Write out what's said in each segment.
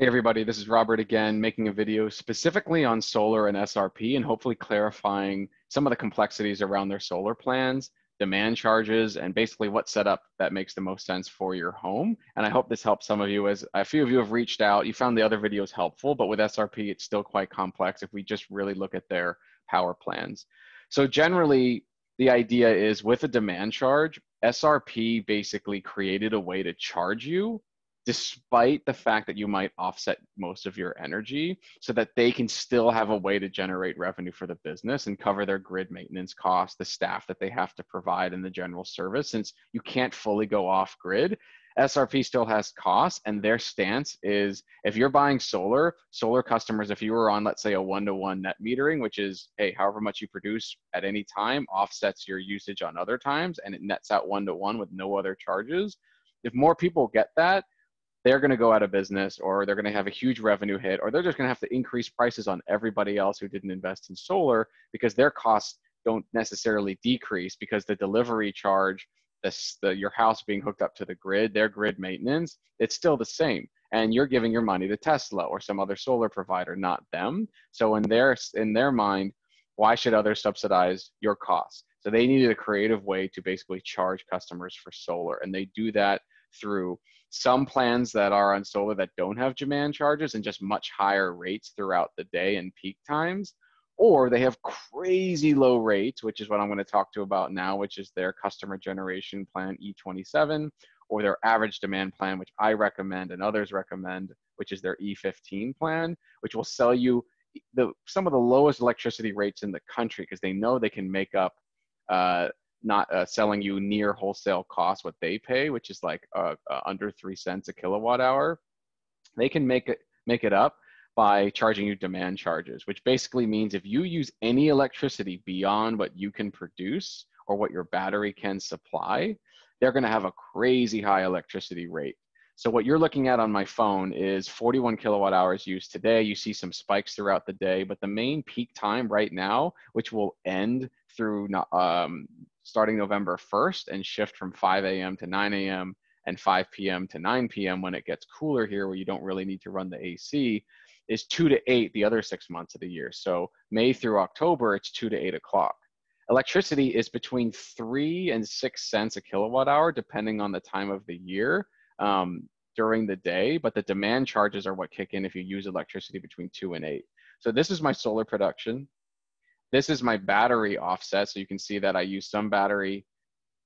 Hey everybody, this is Robert again, making a video specifically on solar and SRP and hopefully clarifying some of the complexities around their solar plans, demand charges, and basically what setup that makes the most sense for your home. And I hope this helps some of you as a few of you have reached out. You found the other videos helpful, but with SRP, it's still quite complex if we just really look at their power plans. So generally, the idea is with a demand charge, SRP basically created a way to charge you despite the fact that you might offset most of your energy so that they can still have a way to generate revenue for the business and cover their grid maintenance costs, the staff that they have to provide in the general service. Since you can't fully go off grid, SRP still has costs and their stance is if you're buying solar, solar customers, if you were on, let's say a one-to-one net metering, which is, hey, however much you produce at any time offsets your usage on other times and it nets out one-to-one with no other charges. If more people get that, they're going to go out of business or they're going to have a huge revenue hit or they're just going to have to increase prices on everybody else who didn't invest in solar because their costs don't necessarily decrease because the delivery charge this, the, your house being hooked up to the grid their grid maintenance it's still the same. And you're giving your money to tesla or some other solar provider not them. So in their in their mind why should others subsidize your costs? So they needed a creative way to basically charge customers for solar and they do that through some plans that are on solar that don't have demand charges and just much higher rates throughout the day and peak times or they have crazy low rates which is what i'm going to talk to about now which is their customer generation plan e27 or their average demand plan which i recommend and others recommend which is their e15 plan which will sell you the some of the lowest electricity rates in the country because they know they can make up uh, not uh, selling you near wholesale cost what they pay, which is like uh, uh, under three cents a kilowatt hour. They can make it make it up by charging you demand charges, which basically means if you use any electricity beyond what you can produce or what your battery can supply, they're going to have a crazy high electricity rate. So what you're looking at on my phone is 41 kilowatt hours used today. You see some spikes throughout the day, but the main peak time right now, which will end through um, starting November 1st and shift from 5 a.m. to 9 a.m. and 5 p.m. to 9 p.m. when it gets cooler here where you don't really need to run the AC is 2 to 8 the other six months of the year. So May through October, it's 2 to 8 o'clock. Electricity is between 3 and 6 cents a kilowatt hour, depending on the time of the year um, during the day, but the demand charges are what kick in if you use electricity between 2 and 8. So this is my solar production. This is my battery offset. So you can see that I use some battery,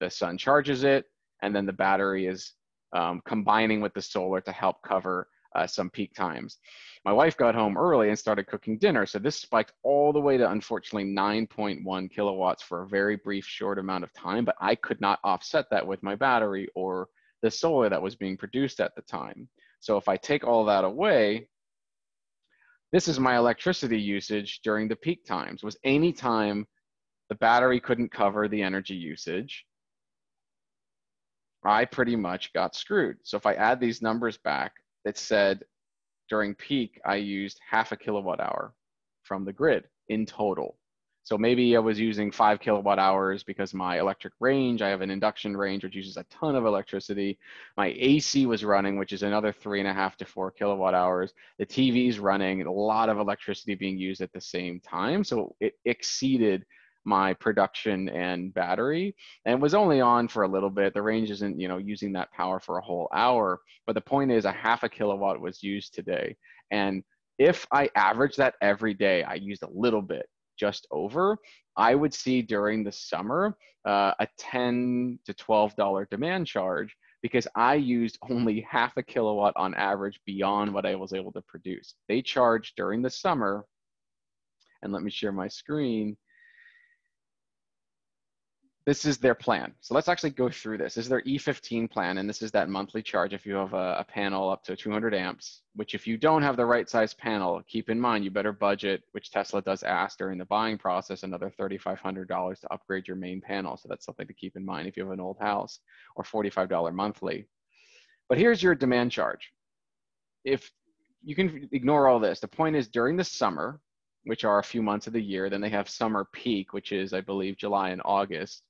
the sun charges it, and then the battery is um, combining with the solar to help cover uh, some peak times. My wife got home early and started cooking dinner. So this spiked all the way to unfortunately 9.1 kilowatts for a very brief, short amount of time, but I could not offset that with my battery or the solar that was being produced at the time. So if I take all that away, this is my electricity usage during the peak times, was any time the battery couldn't cover the energy usage, I pretty much got screwed. So if I add these numbers back, it said during peak, I used half a kilowatt hour from the grid in total. So maybe I was using five kilowatt hours because my electric range, I have an induction range which uses a ton of electricity. My AC was running, which is another three and a half to four kilowatt hours. The TV is running, a lot of electricity being used at the same time. So it exceeded my production and battery and was only on for a little bit the range isn't you know using that power for a whole hour but the point is a half a kilowatt was used today and if i average that every day i used a little bit just over, I would see during the summer uh, a 10 to $12 demand charge because I used only half a kilowatt on average beyond what I was able to produce. They charge during the summer, and let me share my screen this is their plan. So let's actually go through this. This is their E15 plan, and this is that monthly charge if you have a, a, panel up to 200 amps, which if you don't have the right size panel, keep in mind you better budget, which Tesla does ask during the buying process, another $3,500 to upgrade your main panel. So that's something to keep in mind if you have an old house or $45 monthly. But here's your demand charge. If you can ignore all this, the point is during the summer, which are a few months of the year, then they have summer peak, which is, I believe, July and August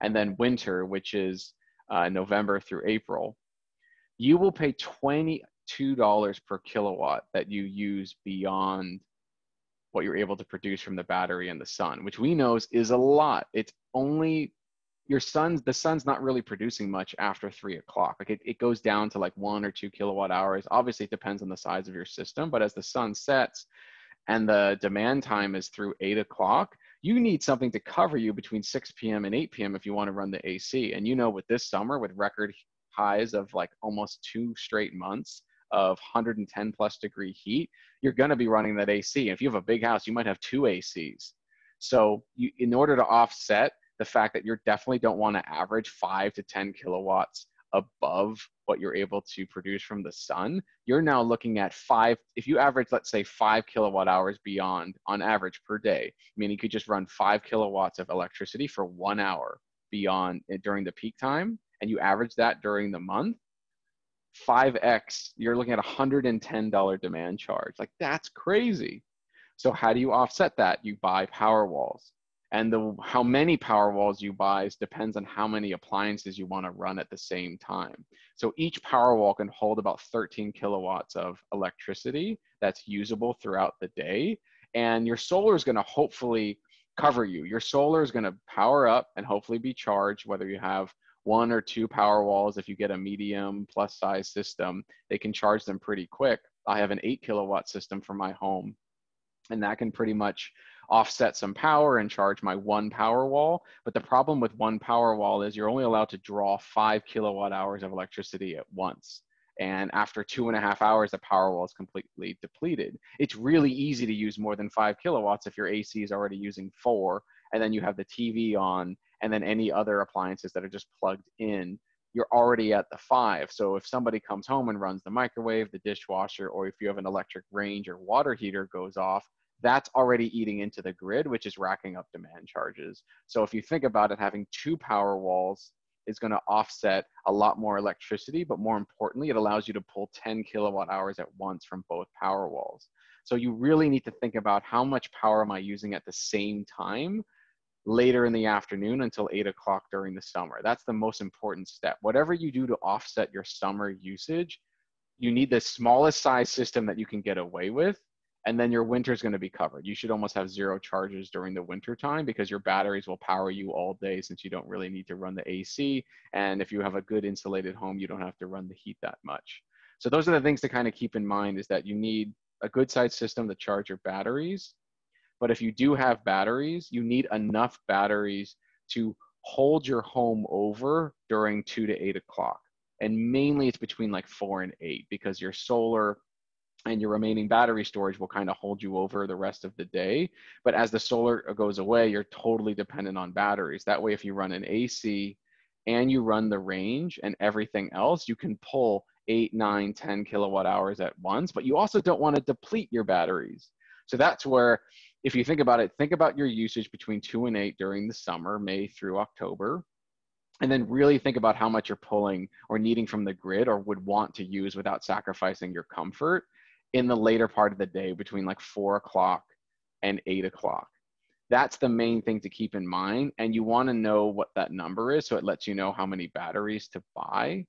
and then winter, which is uh, November through April, you will pay 20, $2 per kilowatt that you use beyond what you're able to produce from the battery and the sun, which we know is, is a lot. It's only your sun's the sun's not really producing much after three o'clock. Like it, it goes down to like one or two kilowatt hours. Obviously, it depends on the size of your system, but as the sun sets and the demand time is through eight o'clock, you need something to cover you between 6 p.m. and 8 p.m. if you want to run the AC. And you know, with this summer, with record highs of like almost two straight months of 110 plus degree heat, you're going to be running that AC. If you have a big house, you might have two ACs. So, you, in order to offset the fact that you definitely don't want to average five to 10 kilowatts above what you're able to produce from the sun, you're now looking at five, if you average, let's say five kilowatt hours beyond on average per day, meaning you could just run five kilowatts of electricity for one hour beyond eh, during the peak time, and you average that during the month, 5x, you're looking at a $110 demand charge. Like that's crazy. So how do you offset that? You buy power walls and the how many power walls you buy depends on how many appliances you want to run at the same time. So each power wall can hold about 13 kilowatts of electricity that's usable throughout the day. And your solar is going to hopefully cover you. Your solar is going to power up and hopefully be charged whether you have one or two power walls if you get a medium plus size system they can charge them pretty quick. I have an 8 kilowatt system for my home and that can pretty much offset some power and charge my one power wall. But the problem with one power wall is you're only allowed to draw five kilowatt hours of electricity at once. And after two and a half hours, the power wall is completely depleted. It's really easy to use more than five kilowatts if your AC is already using four, and then you have the TV on, and then any other appliances that are just plugged in you're already at the five. So if somebody comes home and runs the microwave, the dishwasher, or if you have an electric range or water heater goes off, that's already eating into the grid, which is racking up demand charges. So if you think about it, having two power walls is going to offset a lot more electricity, but more importantly, it allows you to pull 10 kilowatt hours at once from both power walls. So you really need to think about how much power am I using at the same time later in the afternoon until eight o'clock during the summer. That's the most important step. Whatever you do to offset your summer usage, you need the smallest size system that you can get away with and then your winter is going to be covered. You should almost have zero charges during the winter time because your batteries will power you all day since you don't really need to run the AC. And if you have a good insulated home, you don't have to run the heat that much. So those are the things to kind of keep in mind is that you need a good size system to charge your batteries. But if you do have batteries, you need enough batteries to hold your home over during two to eight o'clock. And mainly it's between like four and eight because your solar and your remaining battery storage will kind of hold you over the rest of the day. But as the solar goes away, you're totally dependent on batteries. That way, if you run an AC and you run the range and everything else, you can pull eight, nine, 10 kilowatt hours at once, but you also don't want to deplete your batteries. So that's where, if you think about it, think about your usage between two and eight during the summer, May through October, and then really think about how much you're pulling or needing from the grid or would want to use without sacrificing your comfort in the later part of the day between like four o'clock and eight o'clock. That's the main thing to keep in mind. And you want to know what that number is so it lets you know how many batteries to buy.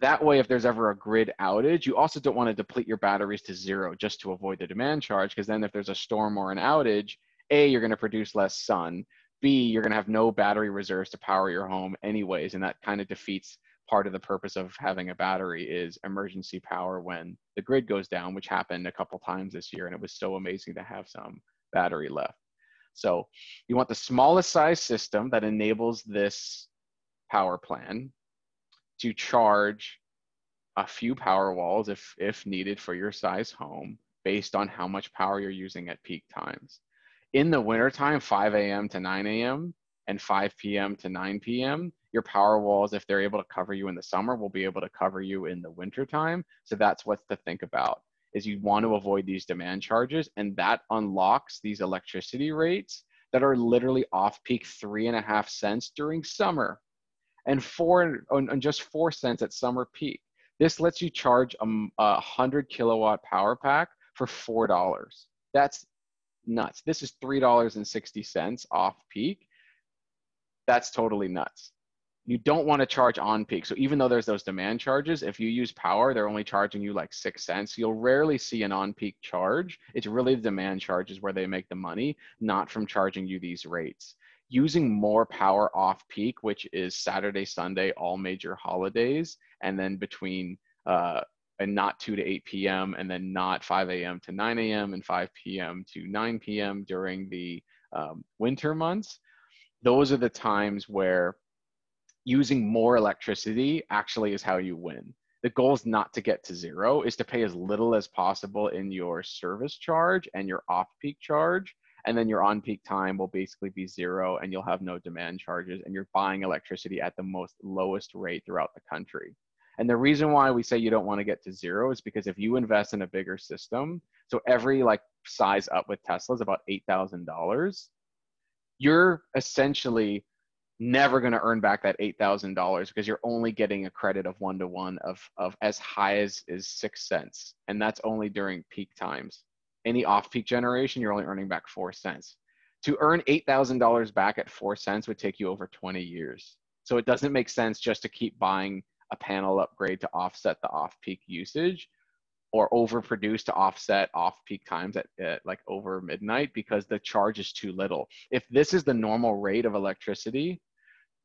That way, if there's ever a grid outage, you also don't want to deplete your batteries to zero just to avoid the demand charge. Because then, if there's a storm or an outage, A, you're going to produce less sun. B, you're going to have no battery reserves to power your home, anyways. And that kind of defeats part of the purpose of having a battery is emergency power when the grid goes down, which happened a couple times this year, and it was so amazing to have some battery left. So you want the smallest size system that enables this power plan to charge a few power walls if, if needed for your size home based on how much power you're using at peak times. In the wintertime, 5 a.m. to 9 a.m. and 5 p.m. to 9 p.m., your power walls, if they're able to cover you in the summer, will be able to cover you in the winter time. So that's what to think about is you want to avoid these demand charges and that unlocks these electricity rates that are literally off peak three and a half cents during summer and four and just four cents at summer peak. This lets you charge a, a hundred kilowatt power pack for four dollars. That's nuts. This is three dollars and sixty cents off peak. That's totally nuts. You don't want to charge on peak. So even though there's those demand charges, if you use power, they're only charging you like six cents. You'll rarely see an on peak charge. It's really the demand charges where they make the money, not from charging you these rates. Using more power off peak, which is Saturday, Sunday, all major holidays, and then between uh, and not 2 to 8 p.m. and then not 5 a.m. to 9 a.m. and 5 p.m. to 9 p.m. during the um, winter months. Those are the times where using more electricity actually is how you win. The goal is not to get to zero, is to pay as little as possible in your service charge and your off-peak charge. And then your on-peak time will basically be zero and you'll have no demand charges and you're buying electricity at the most lowest rate throughout the country. And the reason why we say you don't want to get to zero is because if you invest in a bigger system, so every like size up with Tesla is about $8,000, you're essentially never going to earn back that $8,000 because you're only getting a credit of one to one of, of as high as is six cents. And that's only during peak times. In the off peak generation, you're only earning back four cents. To earn $8,000 back at four cents would take you over 20 years. So it doesn't make sense just to keep buying a panel upgrade to offset the off peak usage or overproduce to offset off peak times at, at, like over midnight because the charge is too little. If this is the normal rate of electricity,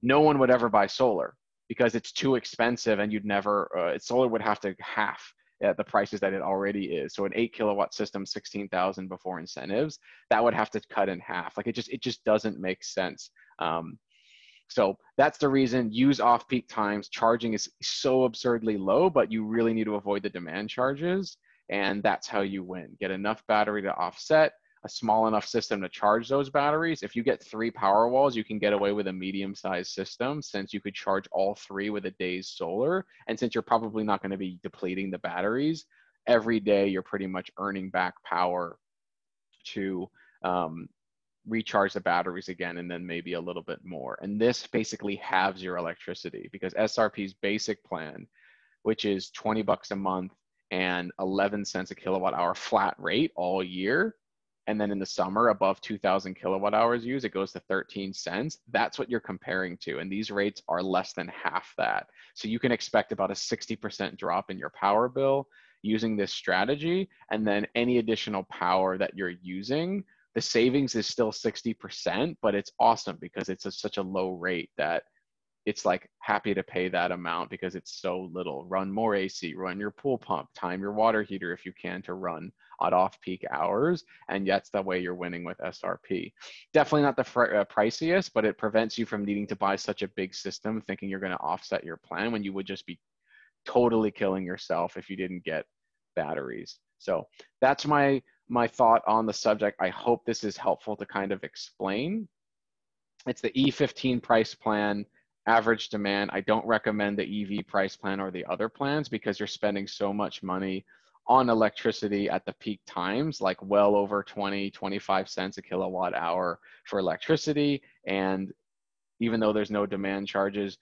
no one would ever buy solar because it's too expensive and you'd never, uh, solar would have to half at the prices that it already is. So an eight kilowatt system, 16,000 before incentives, that would have to cut in half. Like it just, it just doesn't make sense. Um, so that's the reason use off peak times. Charging is so absurdly low, but you really need to avoid the demand charges. And that's how you win. Get enough battery to offset, a small enough system to charge those batteries. If you get three power walls, you can get away with a medium sized system since you could charge all three with a day's solar. And since you're probably not going to be depleting the batteries, every day you're pretty much earning back power to um, recharge the batteries again and then maybe a little bit more. And this basically halves your electricity because SRP's basic plan, which is 20 bucks a month and 11 cents a kilowatt hour flat rate all year. And then in the summer, above 2000 kilowatt hours used, it goes to 13 cents. That's what you're comparing to. And these rates are less than half that. So you can expect about a 60% drop in your power bill using this strategy. And then any additional power that you're using the savings is still 60%, but it's awesome because it's a, such a low rate that it's like happy to pay that amount because it's so little. Run more AC, run your pool pump, time your water heater if you can to run at off peak hours. And that's the way you're winning with SRP. Definitely not the fr- uh, priciest, but it prevents you from needing to buy such a big system thinking you're going to offset your plan when you would just be totally killing yourself if you didn't get batteries. So that's my my thought on the subject. I hope this is helpful to kind of explain. It's the E15 price plan, average demand. I don't recommend the EV price plan or the other plans because you're spending so much money on electricity at the peak times, like well over 20, 25 cents a kilowatt hour for electricity. And even though there's no demand charges,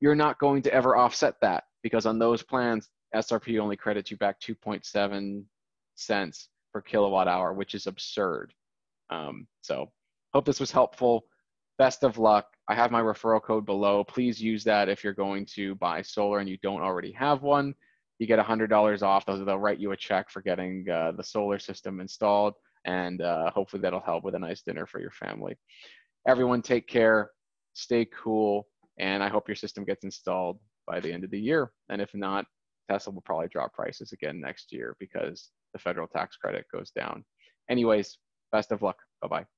you're not going to ever offset that because on those plans, SRP only credits you back 2.7 cents per kilowatt hour, which is absurd. Um, so hope this was helpful. Best of luck. I have my referral code below. Please use that if you're going to buy solar and you don't already have one. You get $100 off. They'll write you a check for getting uh, the solar system installed, and uh, hopefully that'll help with a nice dinner for your family. Everyone, take care, stay cool, and I hope your system gets installed by the end of the year. And if not, Tesla will probably drop prices again next year because the federal tax credit goes down. Anyways, best of luck. Bye bye.